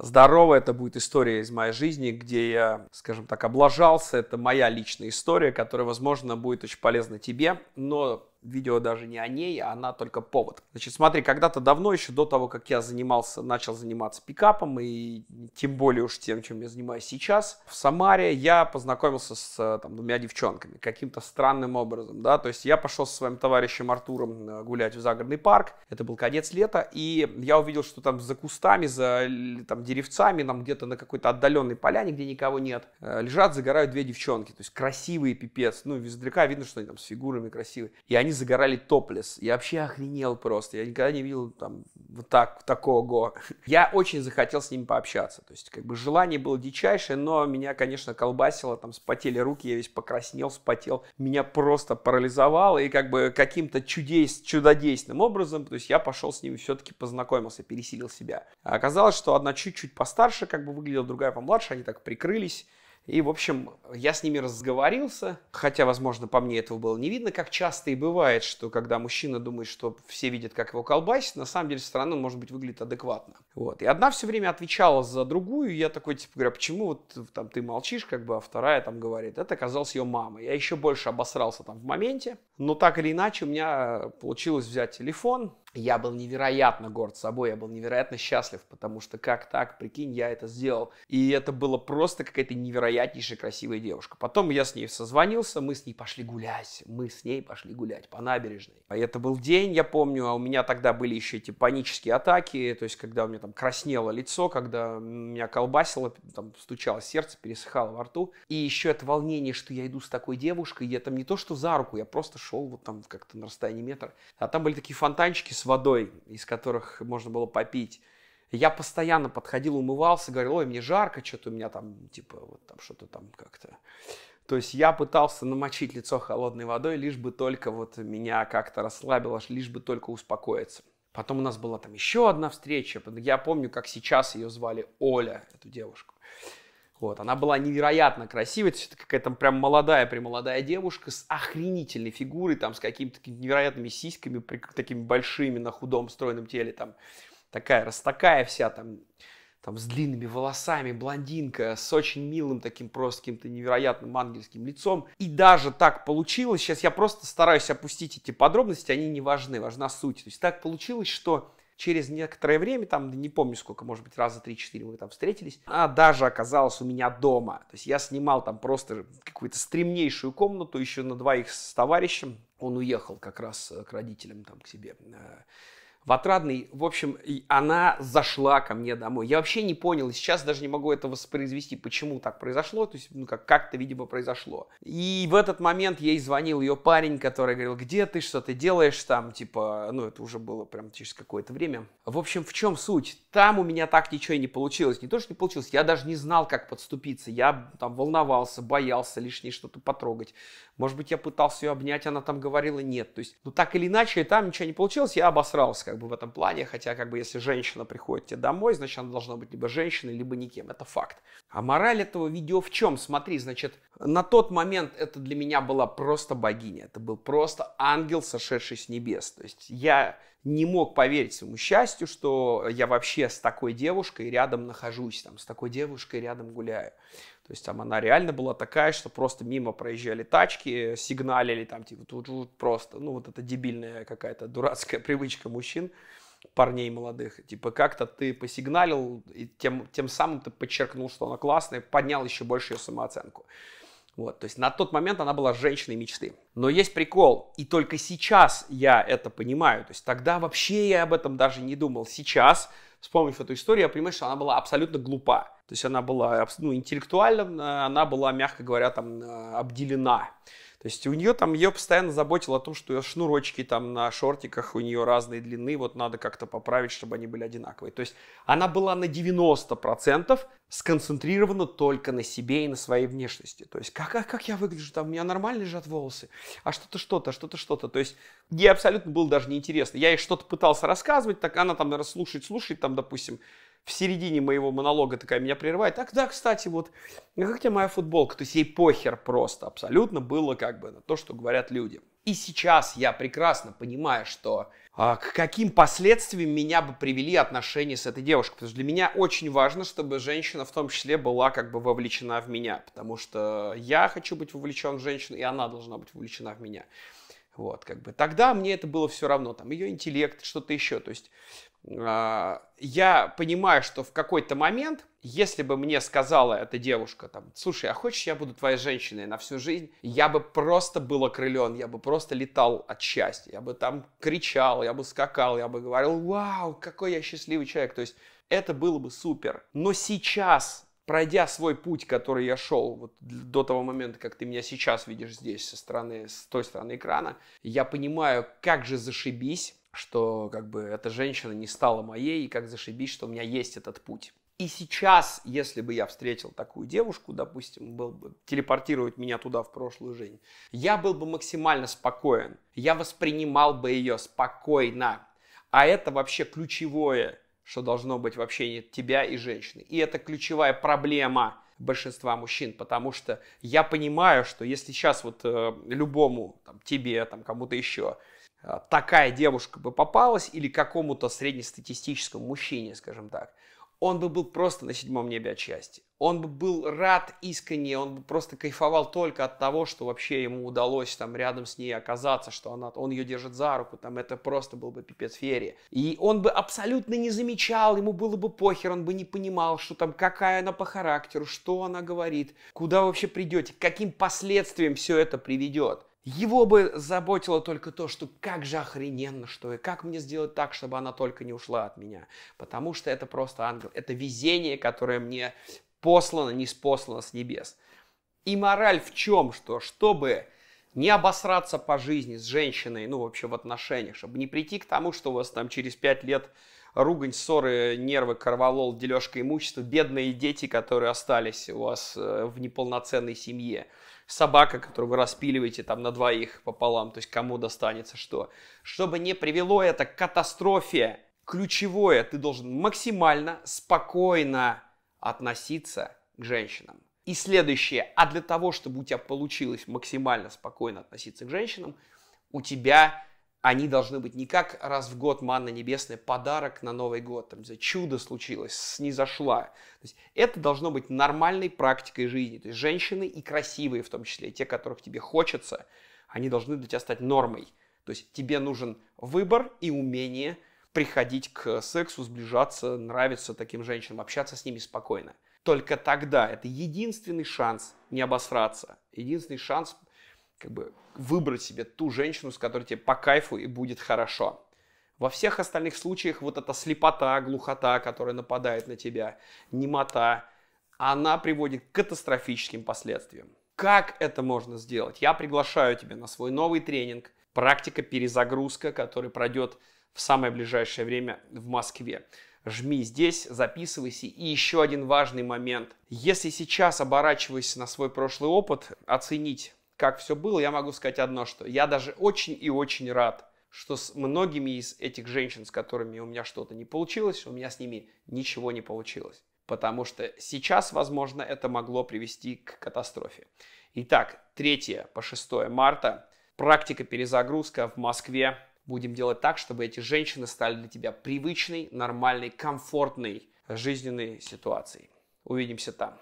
Здорово, это будет история из моей жизни, где я, скажем так, облажался. Это моя личная история, которая, возможно, будет очень полезна тебе, но видео даже не о ней, а она только повод. Значит, смотри, когда-то давно, еще до того, как я занимался, начал заниматься пикапом, и тем более уж тем, чем я занимаюсь сейчас, в Самаре я познакомился с там, двумя девчонками каким-то странным образом, да, то есть я пошел со своим товарищем Артуром э, гулять в загородный парк, это был конец лета, и я увидел, что там за кустами, за там, деревцами, там где-то на какой-то отдаленной поляне, где никого нет, э, лежат, загорают две девчонки, то есть красивые пипец, ну, издалека видно, что они там с фигурами красивые, и они загорали топлес. Я вообще охренел просто. Я никогда не видел там вот так, такого. Я очень захотел с ними пообщаться. То есть, как бы желание было дичайшее, но меня, конечно, колбасило, там спотели руки, я весь покраснел, спотел. Меня просто парализовало, и как бы каким-то чудес, чудодейственным образом, то есть я пошел с ними все-таки познакомился, пересилил себя. А оказалось, что одна чуть-чуть постарше, как бы выглядела, другая помладше, они так прикрылись. И, в общем, я с ними разговорился, хотя, возможно, по мне этого было не видно, как часто и бывает, что когда мужчина думает, что все видят, как его колбасит, на самом деле со стороны он, может быть, выглядит адекватно. Вот. И одна все время отвечала за другую, и я такой, типа, говорю, «А почему вот там ты молчишь, как бы, а вторая там говорит. Это оказалась ее мама. Я еще больше обосрался там в моменте, но так или иначе у меня получилось взять телефон, я был невероятно горд собой, я был невероятно счастлив, потому что как так, прикинь, я это сделал. И это было просто какая-то невероятнейшая красивая девушка. Потом я с ней созвонился, мы с ней пошли гулять, мы с ней пошли гулять по набережной. А это был день, я помню, а у меня тогда были еще эти панические атаки, то есть когда у меня там краснело лицо, когда меня колбасило, там стучало сердце, пересыхало во рту. И еще это волнение, что я иду с такой девушкой, я там не то что за руку, я просто шел вот там как-то на расстоянии метра. А там были такие фонтанчики с водой, из которых можно было попить. Я постоянно подходил, умывался, говорил, ой, мне жарко, что-то у меня там, типа, вот там что-то там как-то. То есть я пытался намочить лицо холодной водой, лишь бы только вот меня как-то расслабило, лишь бы только успокоиться. Потом у нас была там еще одна встреча. Я помню, как сейчас ее звали Оля, эту девушку. Вот, она была невероятно есть это какая-то прям молодая, премолодая девушка с охренительной фигурой, там, с какими-то невероятными сиськами, такими большими на худом стройном теле, там, такая растакая вся, там, там, с длинными волосами, блондинка, с очень милым таким просто каким-то невероятным ангельским лицом. И даже так получилось, сейчас я просто стараюсь опустить эти подробности, они не важны, важна суть. То есть так получилось, что через некоторое время, там, не помню сколько, может быть, раза 3-4 мы там встретились, она даже оказалась у меня дома. То есть я снимал там просто какую-то стремнейшую комнату еще на двоих с товарищем. Он уехал как раз к родителям там к себе э, в Отрадный, в общем, она зашла ко мне домой. Я вообще не понял, сейчас даже не могу это воспроизвести, почему так произошло, то есть, ну, как, как-то, видимо, произошло. И в этот момент ей звонил ее парень, который говорил, где ты, что ты делаешь там, типа, ну, это уже было прям через какое-то время. В общем, в чем суть? Там у меня так ничего и не получилось. Не то, что не получилось, я даже не знал, как подступиться. Я там волновался, боялся лишнее что-то потрогать. Может быть, я пытался ее обнять, она там говорила нет. То есть, ну, так или иначе, там ничего не получилось, я обосрался, как бы в этом плане, хотя как бы если женщина приходит тебе домой, значит она должна быть либо женщиной, либо никем, это факт. А мораль этого видео в чем? Смотри, значит, на тот момент это для меня была просто богиня, это был просто ангел, сошедший с небес. То есть я не мог поверить своему счастью, что я вообще с такой девушкой рядом нахожусь, там, с такой девушкой рядом гуляю. То есть там она реально была такая, что просто мимо проезжали тачки, сигналили там, типа, тут просто, ну, вот это дебильная какая-то дурацкая привычка мужчин, парней молодых. Типа, как-то ты посигналил, и тем, тем самым ты подчеркнул, что она классная, поднял еще больше ее самооценку. Вот, то есть на тот момент она была женщиной мечты. Но есть прикол, и только сейчас я это понимаю. То есть тогда вообще я об этом даже не думал. Сейчас, вспомнив эту историю, я понимаю, что она была абсолютно глупа. То есть она была ну, интеллектуально, она была, мягко говоря, там э, обделена. То есть у нее там, ее постоянно заботило о том, что ее шнурочки там на шортиках у нее разной длины, вот надо как-то поправить, чтобы они были одинаковые. То есть она была на 90% сконцентрирована только на себе и на своей внешности. То есть как, как, как я выгляжу, там у меня нормально лежат волосы, а что-то, что-то, что-то, что-то. То есть ей абсолютно было даже неинтересно. Я ей что-то пытался рассказывать, так она там, наверное, слушает, слушает, там, допустим, в середине моего монолога такая меня прерывает. Так, да, кстати, вот, а как тебе моя футболка? То есть ей похер просто, абсолютно было как бы на то, что говорят люди. И сейчас я прекрасно понимаю, что а, к каким последствиям меня бы привели отношения с этой девушкой. Потому что для меня очень важно, чтобы женщина в том числе была как бы вовлечена в меня. Потому что я хочу быть вовлечен в женщину, и она должна быть вовлечена в меня. Вот, как бы. Тогда мне это было все равно, там, ее интеллект, что-то еще. То есть э, я понимаю, что в какой-то момент, если бы мне сказала эта девушка, там, слушай, а хочешь, я буду твоей женщиной на всю жизнь, я бы просто был окрылен, я бы просто летал от счастья, я бы там кричал, я бы скакал, я бы говорил, вау, какой я счастливый человек. То есть это было бы супер. Но сейчас пройдя свой путь, который я шел вот до того момента, как ты меня сейчас видишь здесь, со стороны, с той стороны экрана, я понимаю, как же зашибись, что как бы эта женщина не стала моей, и как зашибись, что у меня есть этот путь. И сейчас, если бы я встретил такую девушку, допустим, был бы телепортировать меня туда в прошлую жизнь, я был бы максимально спокоен. Я воспринимал бы ее спокойно. А это вообще ключевое что должно быть в общении тебя и женщины. И это ключевая проблема большинства мужчин, потому что я понимаю, что если сейчас вот э, любому, там, тебе, там, кому-то еще, э, такая девушка бы попалась или какому-то среднестатистическому мужчине, скажем так, он бы был просто на седьмом небе от счастья. Он бы был рад искренне, он бы просто кайфовал только от того, что вообще ему удалось там рядом с ней оказаться, что она, он ее держит за руку, там это просто был бы пипец феерия. И он бы абсолютно не замечал, ему было бы похер, он бы не понимал, что там, какая она по характеру, что она говорит, куда вы вообще придете, каким последствиям все это приведет. Его бы заботило только то, что как же охрененно, что и как мне сделать так, чтобы она только не ушла от меня. Потому что это просто ангел. Это везение, которое мне послано, не спослано с небес. И мораль в чем? Что чтобы не обосраться по жизни с женщиной, ну вообще в отношениях, чтобы не прийти к тому, что у вас там через пять лет ругань, ссоры, нервы, корвалол, дележка имущества, бедные дети, которые остались у вас э, в неполноценной семье – собака, которую вы распиливаете там на двоих пополам, то есть кому достанется что. Чтобы не привело это к катастрофе, ключевое, ты должен максимально спокойно относиться к женщинам. И следующее, а для того, чтобы у тебя получилось максимально спокойно относиться к женщинам, у тебя они должны быть не как раз в год манна небесная, подарок на Новый год, там, чудо случилось, снизошла. То есть это должно быть нормальной практикой жизни. То есть женщины и красивые в том числе, те, которых тебе хочется, они должны для тебя стать нормой. То есть тебе нужен выбор и умение приходить к сексу, сближаться, нравиться таким женщинам, общаться с ними спокойно. Только тогда это единственный шанс не обосраться, единственный шанс как бы выбрать себе ту женщину, с которой тебе по кайфу и будет хорошо. Во всех остальных случаях вот эта слепота, глухота, которая нападает на тебя, немота, она приводит к катастрофическим последствиям. Как это можно сделать? Я приглашаю тебя на свой новый тренинг «Практика перезагрузка», который пройдет в самое ближайшее время в Москве. Жми здесь, записывайся. И еще один важный момент. Если сейчас, оборачиваясь на свой прошлый опыт, оценить как все было, я могу сказать одно, что я даже очень и очень рад, что с многими из этих женщин, с которыми у меня что-то не получилось, у меня с ними ничего не получилось. Потому что сейчас, возможно, это могло привести к катастрофе. Итак, 3 по 6 марта практика перезагрузка в Москве. Будем делать так, чтобы эти женщины стали для тебя привычной, нормальной, комфортной жизненной ситуацией. Увидимся там.